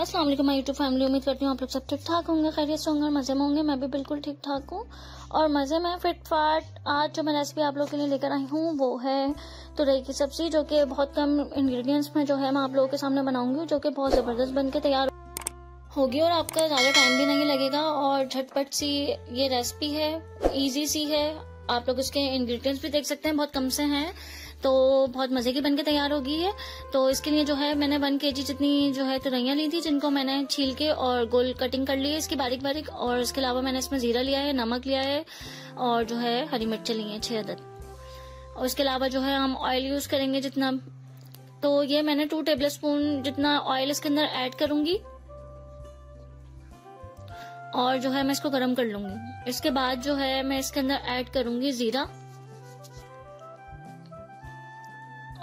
अस्सलाम वालेकुम my YouTube family उम्मीद करती हूँ आप लोग सब ठीक ठाक होंगे, खैरियत से होंगे और मज़े में होंगे। मैं भी बिल्कुल ठीक ठाक हूँ और मज़े में फिट फाट आज जो मैं रेसिपी आप लोगों के लिए लेकर आई हूँ, वो है तुरई की सब्ज़ी, जो कि बहुत कम इंग्रेडिएंट्स में जो है मैं आप लोगों के सामने बनाऊँगी, जो कि बहुत ज़बरदस्त बन के तैयार होगी और आपका ज़्यादा टाइम भी नहीं लगेगा और झटपट सी ये रेसिपी है ईजी सी है। आप लोग इसके इंग्रेडिएंट्स भी देख सकते हैं, बहुत कम से हैं। तो बहुत मज़े की बनके तैयार होगी है। तो इसके लिए जो है मैंने वन के जितनी जो है तुरैया ली थी, जिनको मैंने छील के और गोल कटिंग कर ली है इसकी बारीक बारीक और इसके अलावा मैंने इसमें जीरा लिया है, नमक लिया है, और जो है हरी मिर्च ली है, छह अदद। और इसके अलावा जो है हम ऑयल यूज़ करेंगे जितना। तो ये मैंने टू टेबल स्पून जितना ऑयल इसके अंदर ऐड करूँगी। और जो है मैं इसको गर्म कर लूँगी। इसके बाद जो है मैं इसके अंदर ऐड करूँगी जीरा।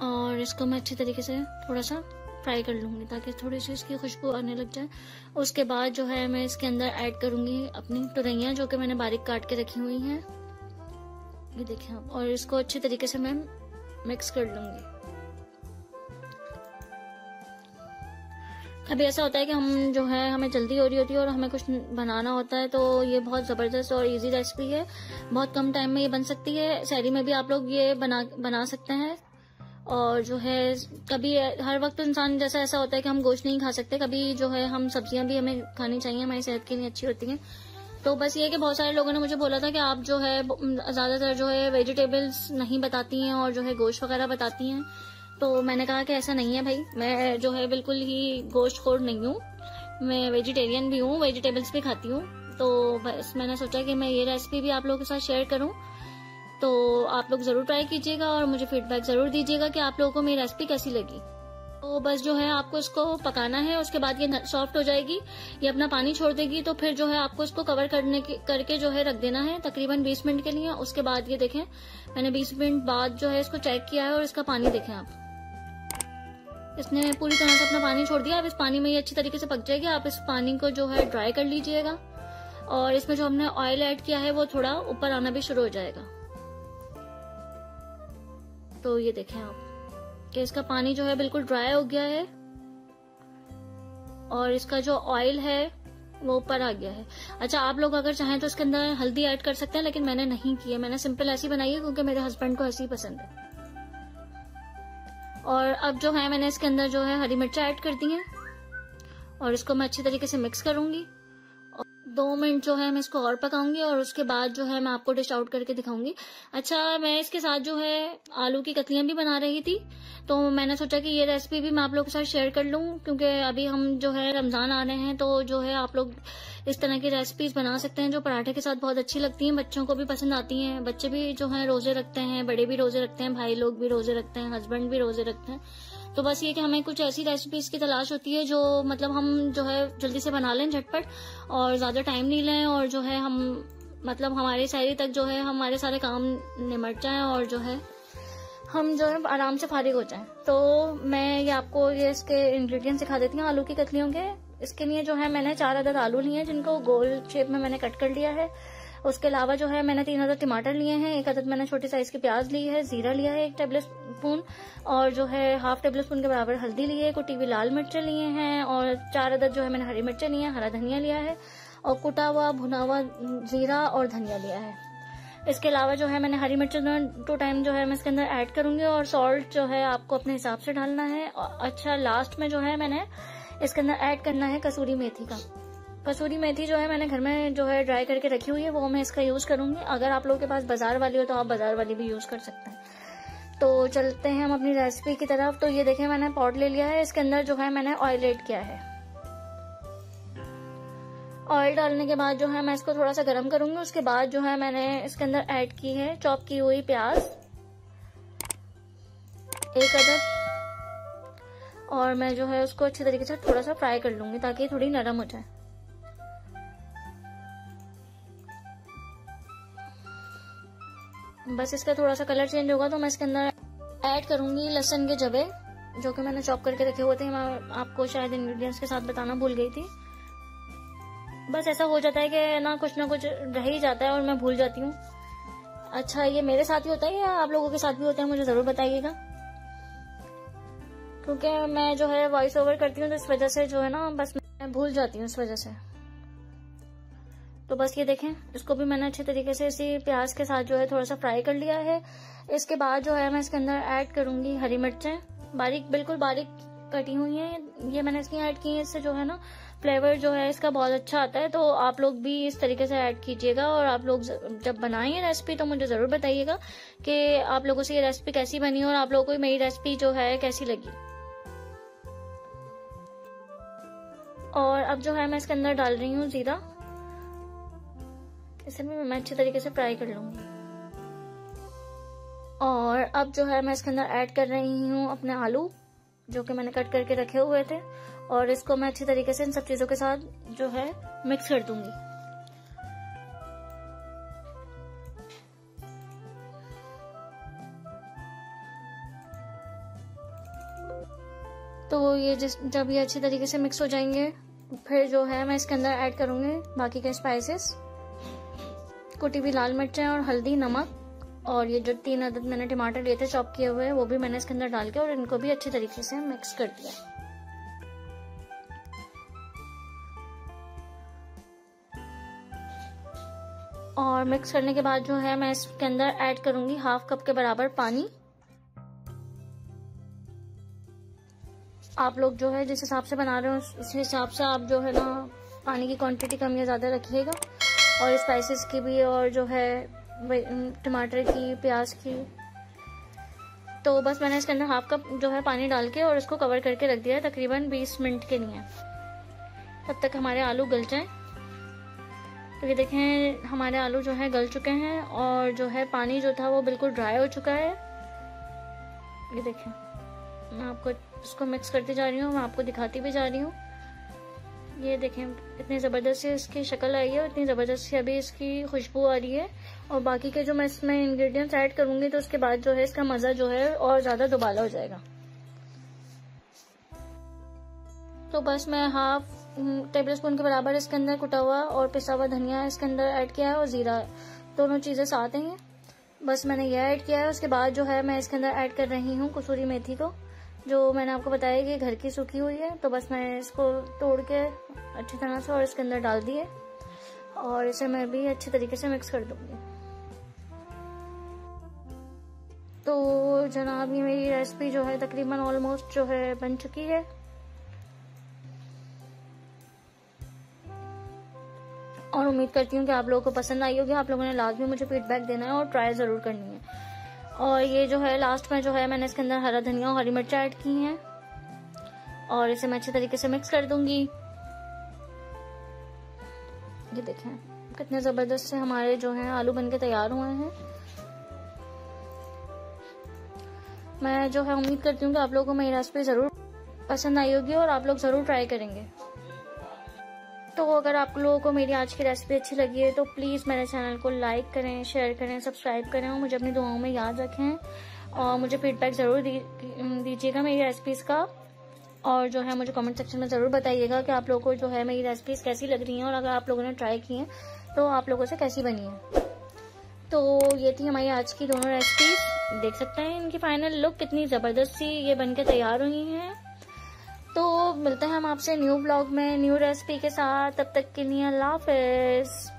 और इसको मैं अच्छी तरीके से थोड़ा सा फ्राई कर लूँगी ताकि थोड़ी सी इसकी खुशबू आने लग जाए। उसके बाद जो है मैं इसके अंदर ऐड करूँगी अपनी तुरैया जो कि मैंने बारीक काट के रखी हुई हैं। ये देखिए आप, और इसको अच्छे तरीके से मैं मिक्स कर लूँगी। कभी ऐसा होता है कि हम जो है, हमें जल्दी हो रही होती है और हमें कुछ बनाना होता है तो ये बहुत ज़बरदस्त और इजी रेसिपी है। बहुत कम टाइम में ये बन सकती है। शहरी में भी आप लोग ये बना बना सकते हैं। और जो है, कभी हर वक्त इंसान जैसा ऐसा होता है कि हम गोश्त नहीं खा सकते। कभी जो है, हम सब्ज़ियाँ भी हमें खानी चाहिए, हमारी सेहत के लिए अच्छी होती हैं। तो बस ये कि बहुत सारे लोगों ने मुझे बोला था कि आप जो है, ज़्यादातर जो है वेजिटेबल्स नहीं बताती हैं और जो है गोश्त वगैरह बताती हैं। तो मैंने कहा कि ऐसा नहीं है भाई, मैं जो है बिल्कुल ही गोश्त खोर नहीं हूँ। मैं वेजिटेरियन भी हूँ, वेजिटेबल्स भी खाती हूँ। तो बस मैंने सोचा कि मैं ये रेसिपी भी आप लोगों के साथ शेयर करूँ। तो आप लोग ज़रूर ट्राई कीजिएगा और मुझे फीडबैक ज़रूर दीजिएगा कि आप लोगों को मेरी रेसिपी कैसी लगी। तो बस जो है आपको इसको पकाना है, उसके बाद ये सॉफ्ट हो जाएगी, ये अपना पानी छोड़ देगी तो फिर जो है आपको इसको कवर करने के करके जो है रख देना है तकरीबन 20 मिनट के लिए। उसके बाद ये देखें, मैंने 20 मिनट बाद जो है इसको चेक किया है और इसका पानी देखें आप। इसने पूरी तरह से अपना पानी छोड़ दिया। अब इस पानी में ये अच्छी तरीके से पक जाएगी। आप इस पानी को जो है ड्राई कर लीजिएगा और इसमें जो हमने ऑयल ऐड किया है वो थोड़ा ऊपर आना भी शुरू हो जाएगा। तो ये देखें आप, कि इसका पानी जो है बिल्कुल ड्राई हो गया है और इसका जो ऑयल है, वो ऊपर आ गया है। अच्छा आप लोग अगर चाहें तो इसके अंदर हल्दी ऐड कर सकते हैं, लेकिन मैंने नहीं किया मैंने सिंपल ऐसी बनाई है, क्योंकि मेरे हस्बैंड को ऐसी पसंद है। और अब जो है, मैंने इसके अंदर जो है हरी मिर्चा ऐड कर दी है और इसको मैं अच्छी तरीके से मिक्स करूँगी। दो मिनट जो है मैं इसको और पकाऊँगी और उसके बाद जो है मैं आपको डिश आउट करके दिखाऊँगी। अच्छा मैं इसके साथ जो है आलू की कतलियाँ भी बना रही थी तो मैंने सोचा कि ये रेसिपी भी मैं आप लोगों के साथ शेयर कर लूँ, क्योंकि अभी हम जो है रमज़ान आ रहे हैं तो जो है आप लोग इस तरह की रेसिपीज़ बना सकते हैं, जो पराठे के साथ बहुत अच्छी लगती हैं, बच्चों को भी पसंद आती हैं। बच्चे भी जो है रोज़े रखते हैं, बड़े भी रोज़े रखते हैं, भाई लोग भी रोज़े रखते हैं हस्बैंड भी रोज़े रखते हैं। तो बस ये कि हमें कुछ ऐसी रेसिपीज़ की तलाश होती है जो मतलब हम जो है जल्दी से बना लें झटपट और ज़्यादा टाइम नहीं लें और जो है हम मतलब हमारी शायरी तक जो है हमारे सारे काम निमट जाए और जो है हम जो है आराम से फारिग हो जाए। तो मैं ये आपको ये इसके इंग्रेडिएंट सिखा देती हूँ, आलू की कतलियों के। इसके लिए जो है मैंने चार अदद आलू लिए हैं जिनको गोल शेप में मैंने कट कर लिया है। उसके अलावा जो है, मैंने तीन अदद टमाटर लिए हैं, एक अदद मैंने छोटी साइज़ की प्याज ली है, जीरा लिया है, एक टेबल स्पून और जो है हाफ़ टेबल स्पून के बराबर हल्दी ली है कुटी हुई लाल मिर्चें लिए हैं, और चार अदद जो है, मैंने हरी मिर्चें ली है, हरा धनिया लिया है, और कुटा हुआ, भुना हुआ जीरा और धनिया लिया है। इसके अलावा जो है, मैंने हरी मिर्चें टू टाइम जो है, मैं इसके अंदर ऐड करूँगी, और सॉल्ट जो है, आपको अपने हिसाब से डालना है, और अच्छा लास्ट में जो है, मैंने इसके अंदर ऐड करना है कसूरी मेथी का। कसूरी मेथी जो है मैंने घर में जो है ड्राई करके रखी हुई है, वो मैं इसका यूज़ करूँगी। अगर आप लोगों के पास बाज़ार वाली हो तो आप बाज़ार वाली भी यूज़ कर सकते हैं। तो चलते हैं हम अपनी रेसिपी की तरफ़। तो ये देखें, मैंने पॉट ले लिया है। इसके अंदर जो है मैंने ऑयल एड किया है। ऑयल डालने के बाद जो है मैं इसको थोड़ा सा गर्म करूँगी। उसके बाद जो है मैंने इसके अंदर ऐड की है चॉप की हुई प्याज, एक अदर। और मैं जो है उसको अच्छी तरीके से थोड़ा सा फ्राई कर लूँगी ताकि थोड़ी नरम हो जाए। बस इसका थोड़ा सा कलर चेंज होगा तो मैं इसके अंदर ऐड करूँगी लहसन के जबे जो कि मैंने चॉप करके रखे हुए थे। मैं आपको शायद इंग्रेडिएंट्स के साथ बताना भूल गई थी। बस ऐसा हो जाता है कि ना कुछ ना कुछ रह ही जाता है और मैं भूल जाती हूँ। अच्छा ये मेरे साथ ही होता है या आप लोगों के साथ भी होता है? मुझे ज़रूर बताइएगा। क्योंकि मैं जो है वॉइस ओवर करती हूँ तो इस वजह से जो है ना, बस मैं भूल जाती हूँ इस वजह से। तो बस ये देखें, इसको भी मैंने अच्छे तरीके से इसी प्याज के साथ जो है थोड़ा सा फ्राई कर लिया है। इसके बाद जो है मैं इसके अंदर ऐड करूँगी हरी मिर्चें। बारीक, बिल्कुल बारीक कटी हुई हैं। ये मैंने इसकी ऐड की है, इससे जो है ना फ्लेवर जो है इसका बहुत अच्छा आता है। तो आप लोग भी इस तरीके से ऐड कीजिएगा और आप लोग जब बनाएँ रेसिपी तो मुझे ज़रूर बताइएगा कि आप लोगों से ये रेसिपी कैसी बनी और आप लोगों को मेरी रेसिपी जो है कैसी लगी। और अब जो है मैं इसके अंदर डाल रही हूँ ज़ीरा। इसे भी मैं अच्छे तरीके से फ्राई कर लूँगी। और अब जो है मैं इसके अंदर ऐड कर रही हूँ अपने आलू, जो कि मैंने कट करके रखे हुए थे। और इसको मैं अच्छी तरीके से इन सब चीज़ों के साथ जो है मिक्स कर दूँगी। तो ये जिस जब ये अच्छी तरीके से मिक्स हो जाएँगे, फिर जो है मैं इसके अंदर ऐड करूँगी बाकी के स्पाइसेस कुटी हुई लाल मिर्चें और हल्दी, नमक। और ये जो तीन अदद मैंने टमाटर लिए थे, चॉप किए हुए, वो भी मैंने इसके अंदर डाल के और इनको भी अच्छे तरीके से मिक्स कर दिया। और मिक्स करने के बाद जो है, मैं इसके अंदर ऐड करूँगी हाफ़ कप के बराबर पानी। आप लोग जो है, जिस हिसाब से बना रहे हो, उस हिसाब से आप जो है ना, पानी की क्वांटिटी कम या ज़्यादा रखिएगा। और स्पाइसेस की भी और जो है टमाटर की, प्याज की। तो बस मैंने इसके अंदर हाफ़ कप जो है पानी डाल के और इसको कवर करके रख दिया तकरीबन 20 मिनट के लिए। तब तक हमारे आलू गल जाएँ। तो ये देखें, हमारे आलू जो है गल चुके हैं और जो है पानी जो था वो बिल्कुल ड्राई हो चुका है। ये देखें, मैं आपको इसको मिक्स करती जा रही हूँ, मैं आपको दिखाती भी जा रही हूँ। ये देखें, इतनी ज़बरदस्त से इसकी शक्ल आई है और इतनी ज़बरदस्त से अभी इसकी खुशबू आ रही है। और बाकी के जो मैं इसमें इंग्रेडिएंट्स ऐड करूँगी तो उसके बाद जो है इसका मज़ा जो है और ज़्यादा दुबाला हो जाएगा। तो बस मैं हाफ़ टेबल स्पून के बराबर इसके अंदर कुटा हुआ और पिसा हुआ धनिया इसके अंदर ऐड किया है और ज़ीरा। दोनों चीज़ें साथ हैं बस मैंने यह ऐड किया है, उसके बाद जो है मैं इसके अंदर ऐड कर रही हूँ कसूरी मेथी को। जो मैंने आपको बताया कि घर की सूखी हुई है तो बस मैं इसको तोड़ के अच्छी तरह से और इसके अंदर डाल दिए और इसे मैं भी अच्छी तरीके से मिक्स कर दूँगी। तो जनाब, ये मेरी रेसिपी जो है तकरीबन ऑलमोस्ट जो है बन चुकी है। और उम्मीद करती हूँ कि आप लोगों को पसंद आई होगी। आप लोगों ने लाजमी मुझे फीडबैक देना है और ट्राई ज़रूर करनी है। और ये जो है लास्ट में जो है, मैंने इसके अंदर हरा धनिया और हरी मिर्च ऐड की हैं। और इसे मैं अच्छे तरीके से मिक्स कर दूँगी। ये देखें, कितने ज़बरदस्त से हमारे जो हैं, आलू बनके तैयार हुए हैं। मैं जो है, उम्मीद करती हूँ कि आप लोगों को मेरी रेसिपी ज़रूर पसंद आई होगी और आप लोग ज़रूर ट्राई करेंगे। तो अगर आप लोगों को मेरी आज की रेसिपी अच्छी लगी है तो प्लीज़ मेरे चैनल को लाइक करें शेयर करें सब्सक्राइब करें और मुझे अपनी दुआओं में याद रखें। और मुझे फीडबैक ज़रूर दीजिएगा मेरी रेसिपीज़ का। और जो है मुझे कमेंट सेक्शन में ज़रूर बताइएगा कि आप लोगों को जो है मेरी रेसिपीज़ कैसी लग रही हैं और अगर आप लोगों ने ट्राई की हैं तो आप लोगों से कैसी बनी है। तो ये थी हमारी आज की दोनों रेसिपीज़ देख सकते हैं इनकी फाइनल लुक कितनी ज़बरदस्त सी ये बनकर तैयार हुई हैं। तो मिलते हैं हम आपसे न्यू ब्लॉग में, न्यू रेसिपी के साथ। तब तक के लिए अल्लाह हाफिज़।